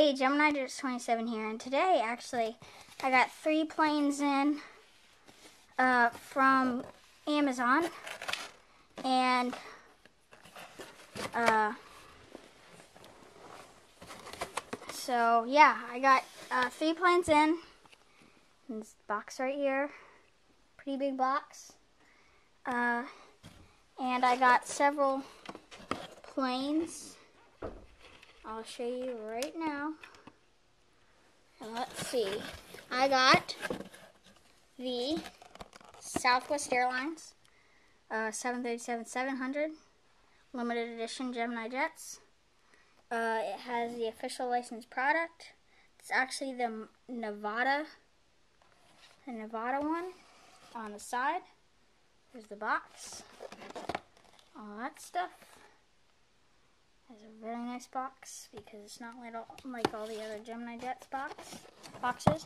Hey, Gemini Jets 27 here, and today, actually, I got three planes in uh, from Amazon, and uh, so, yeah, I got uh, three planes in, this box right here, pretty big box, uh, and I got several planes. I'll show you right now. Let's see. I got the Southwest Airlines uh, 737-700 limited edition Gemini jets. Uh, it has the official licensed product. It's actually the Nevada, the Nevada one on the side. There's the box, all that stuff. Has a really nice box because it's not like all, like all the other Gemini Jets box boxes.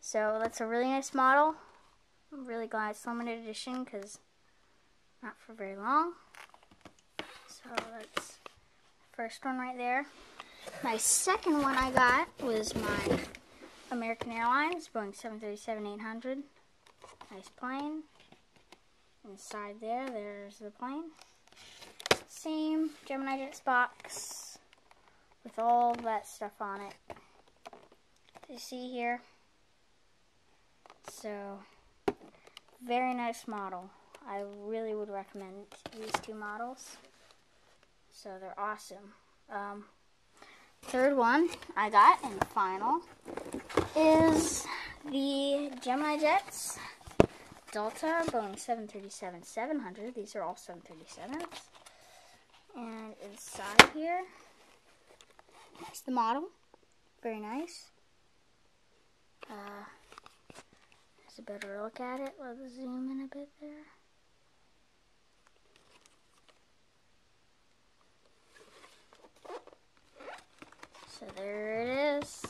So that's a really nice model. I'm really glad it's limited edition because not for very long. So that's first one right there. My second one I got was my American Airlines Boeing 737-800. Nice plane. Inside there, there's the plane same Gemini Jets box with all that stuff on it. You see here? So, very nice model. I really would recommend these two models. So they're awesome. Um, third one I got and final is the Gemini Jets Delta Boeing 737-700. These are all 737s. And inside here is the model. Very nice. Uh, there's a better look at it. Let's zoom in a bit there. So there it is.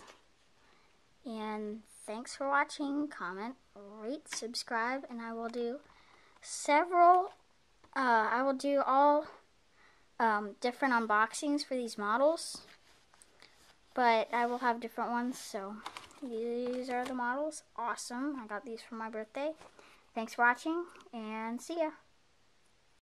And thanks for watching. Comment, rate, subscribe, and I will do several, uh, I will do all um, different unboxings for these models. But I will have different ones, so these are the models. Awesome. I got these for my birthday. Thanks for watching, and see ya.